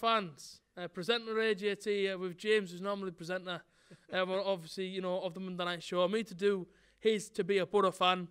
fans. Uh, presenter AJT uh, with James, who's normally presenter. Uh, obviously, you know, of the Monday Night Show. Me to do his to be a Boro fan.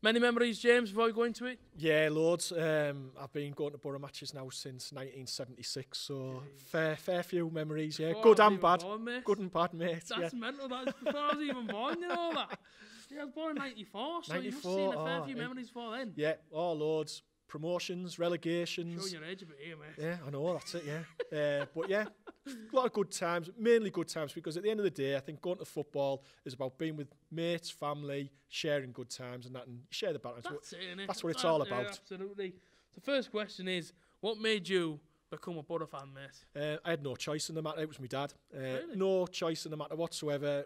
Many memories, James, before we go into it? Yeah, loads. Um, I've been going to Boro matches now since 1976, so fair fair few memories, yeah. Before Good and bad. born. Good and bad, mate. That's yeah. mental. That's before I was even born, you know that. Yeah, I was born in 94, so you must have seen a fair oh, few memories before then. yeah, oh, loads. Promotions, relegations. Showing your a bit here, mate. Yeah, I know, that's it, yeah. uh, but yeah, a lot of good times, mainly good times, because at the end of the day, I think going to football is about being with mates, family, sharing good times and that, and share the balance. That's it, innit? that's what it's That- all yeah, about. absolutely. The first question is, what made you become a Boro fan, mate? Uh, I had no choice in the matter. It was my dad. Uh, Really? No choice in the matter whatsoever.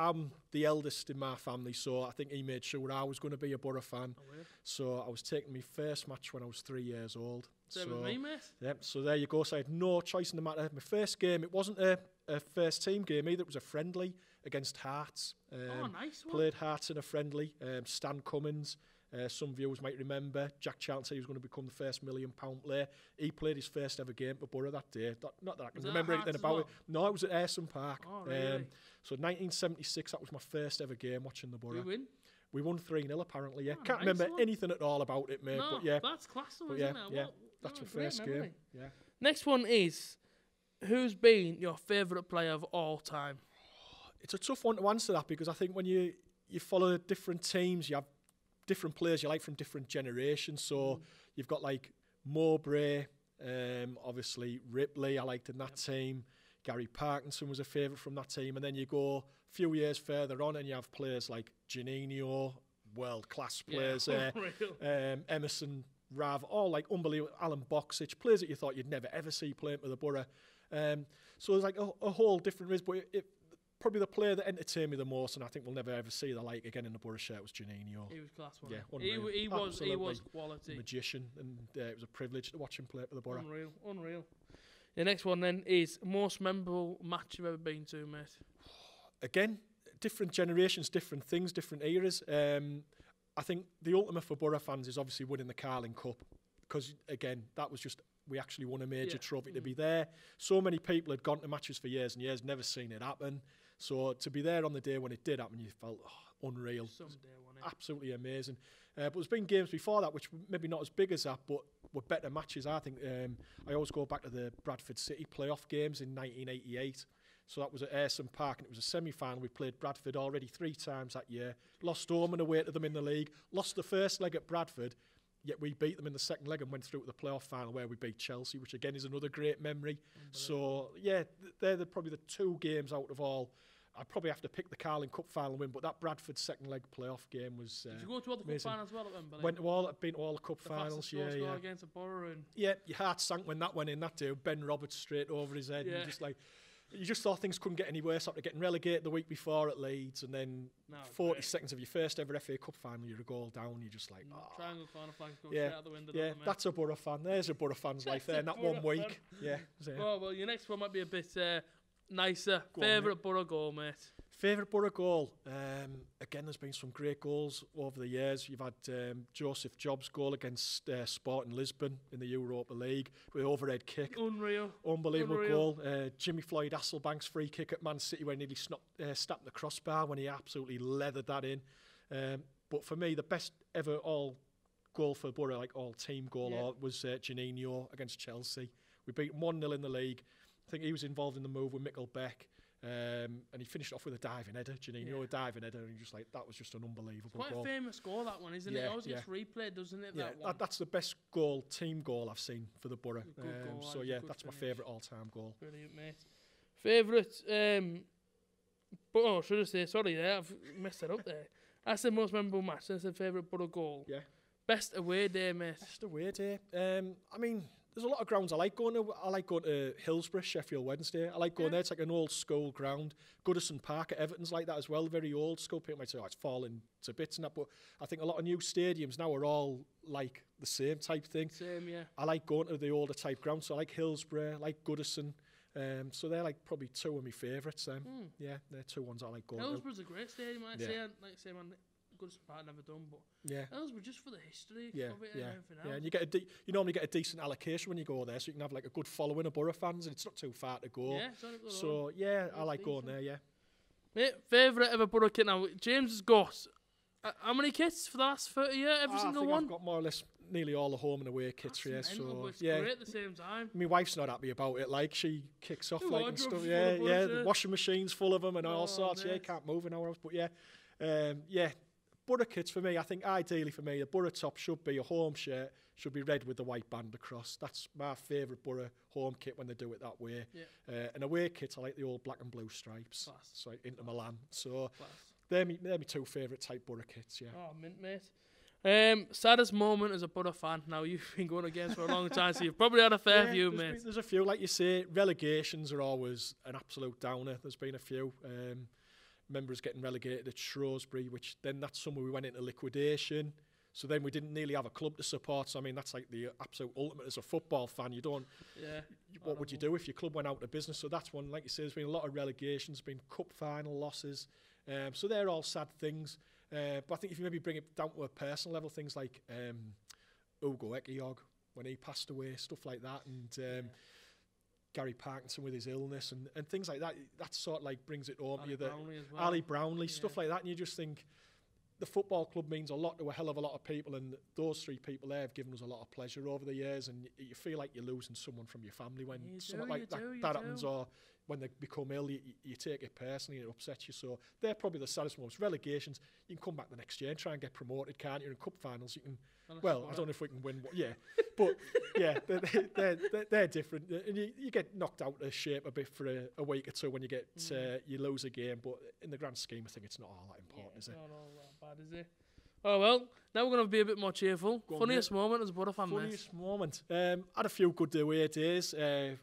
I'm the eldest in my family, so I think he made sure I was going to be a Boro fan. Oh, yeah. So I was taking my first match when I was three years old. Same so, me, mate. Yep, so there you go. So I had no choice in the matter. My first game, it wasn't a, a first team game either. It was a friendly against Hearts. Um, oh, nice one. Played Hearts in a friendly. Um, Stan Cummins, uh, some viewers might remember. Jack Charlton said he was going to become the first million pound player. He played his first ever game for Boro that day. Not, not that I can Was remember anything about well? it. No, it was at Ayresome Park. Oh, really? Um, so 1976, that was my first ever game watching the We Boro. win. We won 3 0 apparently, yeah. Oh, Can't nice remember one. anything at all about it, mate. no, but yeah, that's class, though, but isn't yeah, it? yeah. What- that's oh, my great first memory. game. Yeah. Next one is, who's been your favourite player of all time? it's a tough one to answer that because I think when you you follow different teams, you have different players you like from different generations. So you've got like Mowbray, um, obviously Ripley, I liked in that team. Gary Parkinson was a favourite from that team, and then you go a few years further on, and you have players like Juninho, world class players there. Um, Emerson, Rav, all like unbelievable. Alen Boksic, players that you thought you'd never ever see playing for the Boro. Um, so it's like a, a whole different risk, but it, it, probably the player that entertained me the most, and I think we'll never ever see the like again in the Boro shirt was Juninho. He was class, one. Yeah, unreal. He, he was, he was quality. magician, and uh, it was a privilege to watch him play for the Boro. Unreal, unreal. The next one then is most memorable match you've ever been to, mate. Again, different generations, different things, different eras. Um, I think the ultimate for Boro fans is obviously winning the Carling Cup because again, that was just we actually won a major Yeah. trophy to be there. So many people had gone to matches for years and years, never seen it happen. So to be there on the day when it did happen, you felt oh, unreal. Someday, wasn't it? absolutely amazing. Uh, but there's been games before that which were maybe not as big as that, but were better matches. I think um, I always go back to the Bradford City playoff games in 1988. So that was at Ayresome Park, and it was a semi-final. We played Bradford already three times that year. Lost home and away to them in the league. Lost the first leg at Bradford, yet we beat them in the second leg and went through to the playoff final where we beat Chelsea, which again is another great memory. So yeah, they're the, probably the two games out of all. I'd probably have to pick the Carling Cup final win, but that Bradford second leg playoff game was. Uh, Did you go to all the cup finals as well at Wembley? Went to all, been to all the cup the finals, yeah, yeah, against a Boro and yeah. Your heart sank when that went in. That day, Ben Roberts straight over his head. Yeah. And just like, you just thought things couldn't get any worse after getting relegated the week before at Leeds, and then no, 40 great. seconds of your first ever FA Cup final, you're a goal down. You're just like, oh, Triangle corner flags go Yeah, straight out the window. yeah, don't they, mate? that's a Boro fan. There's a Boro fan's life there. That one Boro fan. week, yeah. so, yeah. Oh well, your next one might be a bit uh, nicer. Go on, Favourite Boro goal, mate. Favourite Boro goal? Um, again, there's been some great goals over the years. You've had um, Joseph Job's goal against uh, Sporting Lisbon in the Europa League with overhead kick. Unreal. Unbelievable Unreal. goal. Uh, Jimmy Floyd Hasselbaink's free kick at Man City where he nearly uh, snapped the crossbar when he absolutely leathered that in. Um, but for me, the best ever all goal for Boro, like all team goal, Yeah. was uh, Juninho against Chelsea. We beat 1 0 in the league. I think he was involved in the move with Mikkel Beck. Um, and he finished off with a diving header, Juninho, Yeah. a diving header, and just like that was just an unbelievable Quite goal. a famous goal that one, isn't it? It Yeah, always yeah. gets replayed, doesn't it? Yeah, that one. that's the best goal, team goal I've seen for the Boro. Um, goal, so yeah, that's my favourite all-time goal. Brilliant, mate. Favourite, um, but oh, should I say, sorry there, I've messed it up there. That's the most memorable match. That's the favourite Boro goal. Yeah. Best away day, mate. Best away day. Um, I mean, there's a lot of grounds I like going to. I like going to Hillsborough, Sheffield Wednesday. I like going Yeah. there. It's like an old school ground. Goodison Park at Everton's like that as well. Very old school. People might say, oh, it's falling to bits and that. But I think a lot of new stadiums now are all like the same type thing. Same, yeah. I like going to the older type grounds. So I like Hillsborough, I like Goodison. Um, so they're like probably two of my favourites. Um, Hmm. yeah, they're two ones I like going to. Hillsborough's a great stadium, like I Yeah. say, like I say, man. Good part never done, but Yeah. those were just for the history Yeah, of it and yeah, everything else. yeah, and you get a de- you normally get a decent allocation when you go there, so you can have like a good following of Boro fans, and it's not too far to go. Yeah, it's only got a lot. So yeah, I It's like going there. Yeah, Mate, favourite ever Boro kit now. James has got uh, how many kits for the last 30 years? Every I single think one? I've got more or less nearly all the home and away kits here. So yeah, at the same time. my wife's not happy about it. Like she kicks off The like and stuff. Yeah, yeah. The washing machine's full of them and all Oh, sorts. Yeah, can't move in our house. But yeah, um, yeah. Boro kits for me. I think ideally for me, a Boro top should be a home shirt. Should be red with the white band across. That's my favourite Boro home kit when they do it that way. Yeah. Uh, and away kit, I like the old black and blue stripes. Class. So Inter Milan. So Class. they're me, they're my two favourite type Boro kits. Yeah. Oh, mint, mate. Um, saddest moment as a Boro fan. Now you've been going against for a long time, so you've probably had a fair Yeah, few, there's mate. been- there's a few, like you say, relegations are always an absolute downer. There's been a few. Um, members getting relegated at Shrewsbury, which then that's somewhere we went into liquidation. So then we didn't nearly have a club to support. So I mean, that's like the absolute ultimate as a football fan. You don't. Yeah. What would you do if your club went out of business? So that's one. Like you say, there's been a lot of relegations, been cup final losses. Um, so they're all sad things. Uh, but I think if you maybe bring it down to a personal level, things like um, Ugo Ehiogu when he passed away, stuff like that, and um, Gary Parkinson with his illness and, and things like that. That sort of like brings it home to Ali you. That Brownlee as well. Ali Brownlee, stuff like that, and you just think the football club means a lot to a hell of a lot of people, and those three people there have given us a lot of pleasure over the years, and y- you feel like you're losing someone from your family when You something do, like that, do, that happens, do. or when they become ill, you, you take it personally and it upsets you. So they're probably the saddest moments. Relegations, you can come back the next year and try and get promoted, can't you? In cup finals, you can. Well, I don't know if we can win. Yeah, but yeah, they're, they're, they're, they're different, and you, you get knocked out of shape a bit for a, a week or two when you get Mm. uh, you lose a game. But in the grand scheme, I think it's not all that important, yeah, is it? Not all that bad, is it? Oh well, now we're gonna be a bit more cheerful. Go on, Funniest moment as a Boro fan, mate. Funniest moment. Um, had a few good away days. Uh,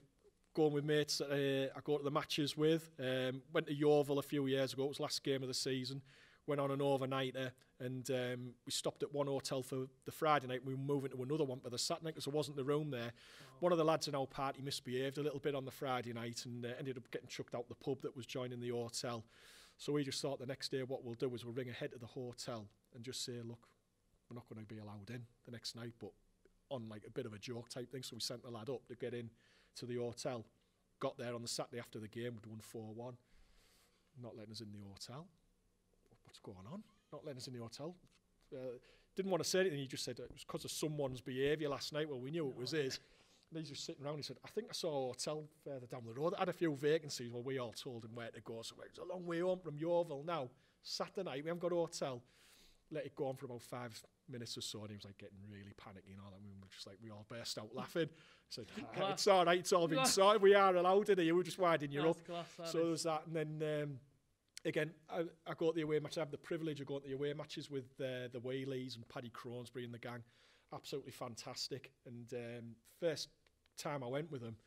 going with mates that uh, I go to the matches with. Um, went to Yeovil a few years ago. It was last game of the season. Went on an overnighter and um, we stopped at one hotel for the Friday night. We were moving to another one for the Saturday night because there wasn't the room there. One of the lads in our party misbehaved a little bit on the Friday night and uh, ended up getting chucked out the pub that was joining the hotel. So we just thought the next day what we'll do is we'll ring ahead to the hotel and just say, look, we're not going to be allowed in the next night, but on like a bit of a joke type thing. So we sent the lad up to get in to the hotel. Got there on the Saturday after the game, we'd won 4 1. Not letting us in the hotel. What's going on? Not letting us in the hotel. Uh, didn't want to say anything. He just said it was because of someone's behaviour last night. Well, we knew it was his. And he's just sitting around. He said, I think I saw a hotel further down the road. It had a few vacancies. Well, we all told him where to go. So it's a long way home from Yeovil now. Saturday night, we haven't got a hotel. Let it go on for about five minutes or so. And he was like getting really panicky and all that. We were just like, we all burst out laughing. He said, "Ah, it's all right. It's all been sorted. We are allowed in here. We're just winding you up. Class, So there's that, and then um, again, I, I go to the away match. I have the privilege of going to the away matches with uh, the Whaleys and Paddy Cronsbury and the gang. Absolutely fantastic. And um, first time I went with them,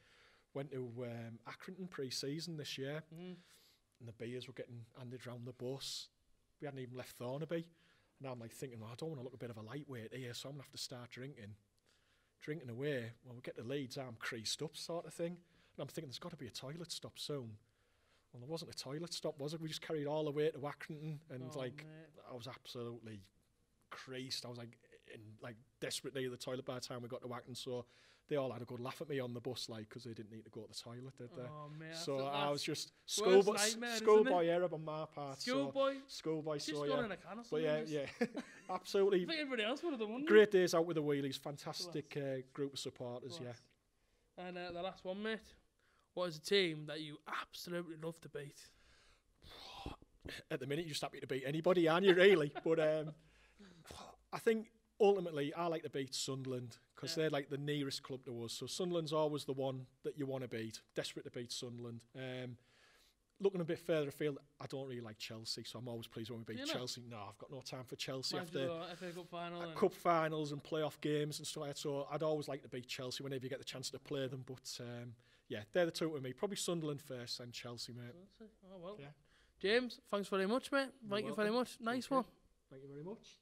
went to um, Accrington pre-season this year, Mm. and the beers were getting handed round the bus. We hadn't even left Thornaby. And I'm like thinking, well, I don't want to look a bit of a lightweight here, so I'm gonna have to start drinking. Drinking away. When we get to Leeds, I'm creased up, sort of thing. And I'm thinking, there's got to be a toilet stop soon. Well, there wasn't a toilet stop, was it? We just carried all the way to Accrington, and Oh, like mate. I was absolutely creased. I was like in like desperate need of the toilet by the time we got to Accrington. So they all had a good laugh at me on the bus, like because they didn't need to go to the toilet, did they? Oh, mate, so I was just schoolboy, schoolboy error on my part. so Schoolboy. schoolboy. Just So yeah, in a can but yeah, yeah, absolutely I think everybody else would have done, great days out with the wheelies. Fantastic uh, group of supporters. Class. Yeah. And uh, the last one, mate. What is a team that you absolutely love to beat? at the minute you're just happy to beat anybody, aren't you, really? but um, I think ultimately I like to beat Sunderland because Yeah. they're like the nearest club to us. So Sunderland's always the one that you want to beat. Desperate to beat Sunderland. Um, looking a bit further afield, I don't really like Chelsea, so I'm always pleased when we beat you? Chelsea. No, I've got no time for Chelsea Mind after FA Cup final. uh, cup finals and playoff games and stuff like that. So I'd always like to beat Chelsea whenever you get the chance to play them. But um, yeah, they're the two with me. Probably Sunderland first and Chelsea, mate. Oh well. Yeah. James, thanks very much, mate. Thank you very welcome. much. Nice Okay. one. Thank you very much.